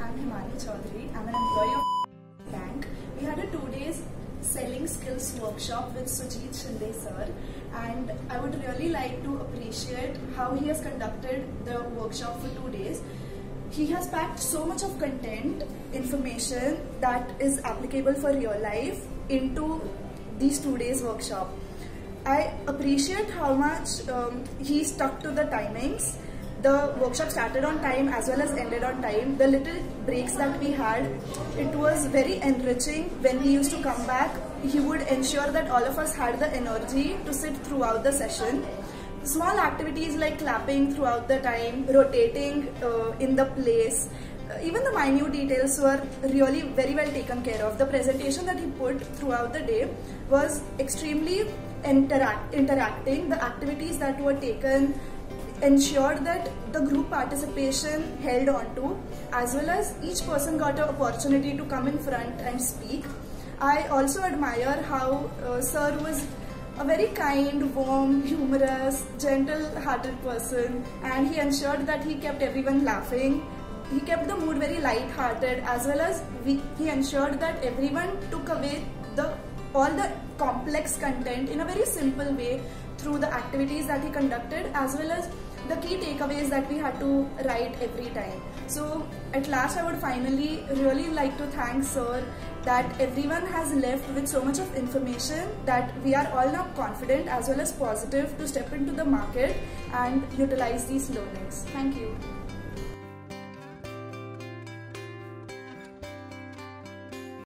I'm Himani Chaudhary. I'm an employee of bank. We had a two days selling skills workshop with Sujit Shinde sir and I would really like to appreciate how he has conducted the workshop for two days. He has packed so much of content, information that is applicable for real life into these two days workshop. I appreciate how much um, he stuck to the timings the workshop started on time as well as ended on time. The little breaks that we had, it was very enriching. When we used to come back, he would ensure that all of us had the energy to sit throughout the session. Small activities like clapping throughout the time, rotating uh, in the place, uh, even the minute details were really very well taken care of. The presentation that he put throughout the day was extremely interact interacting. The activities that were taken ensured that the group participation held on to as well as each person got an opportunity to come in front and speak. I also admire how uh, Sir was a very kind, warm, humorous, gentle-hearted person and he ensured that he kept everyone laughing. He kept the mood very light-hearted as well as we, he ensured that everyone took away the all the complex content in a very simple way through the activities that he conducted as well as the key takeaways that we had to write every time. So at last I would finally really like to thank Sir that everyone has left with so much of information that we are all now confident as well as positive to step into the market and utilize these learnings. Thank you.